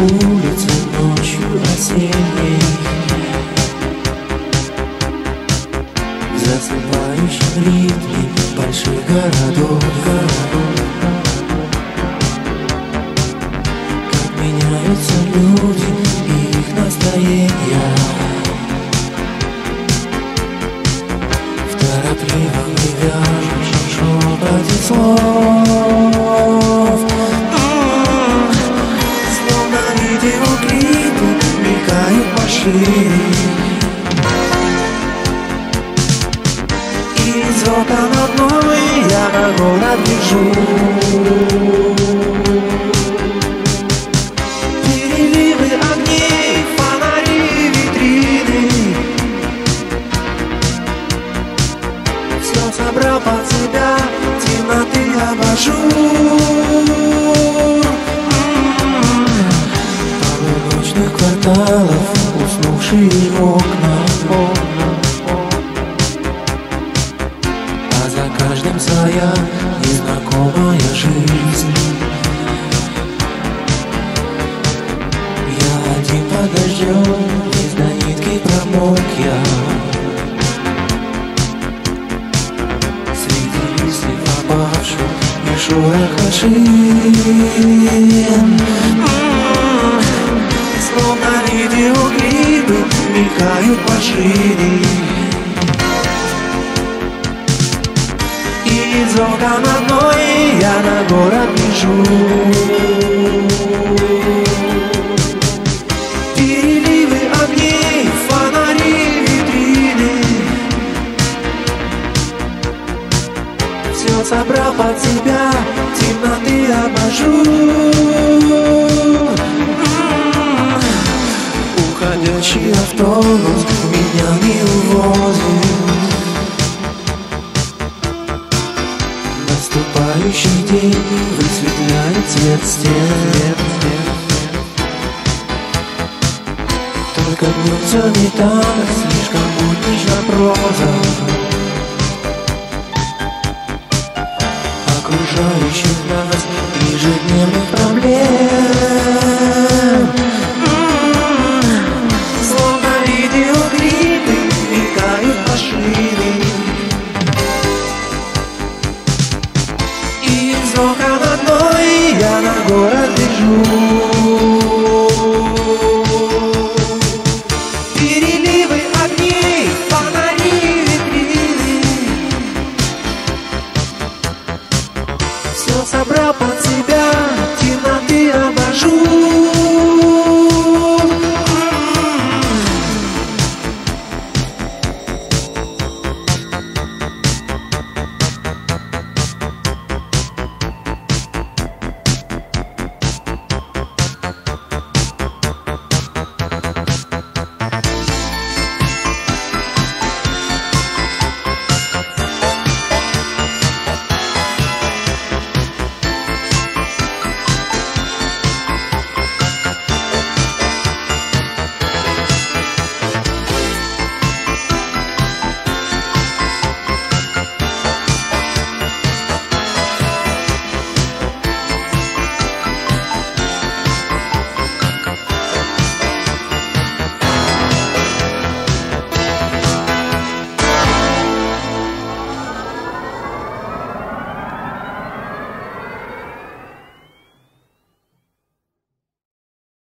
улице ночью осенней. Засыпаешь в ритме больших городов, городов Как меняются люди и их настроения. В торопливом бегах Словно видеоклипы мелькают машины Из окон одной я на город гляжу своя незнакомая жизнь. Я один под дождем, до нитки промок я Среди листьев опавших и шороха шин Словно видеоклипы мелькают машины Из окон одной я на город гляжу Переливы огней, фонари, витрины. Все собрал под себя, темноты абажур Сияющий день высветляет цвет стен. Только все не так, слишком буднична проза. Окружающих нас ежедневных проблем. agora.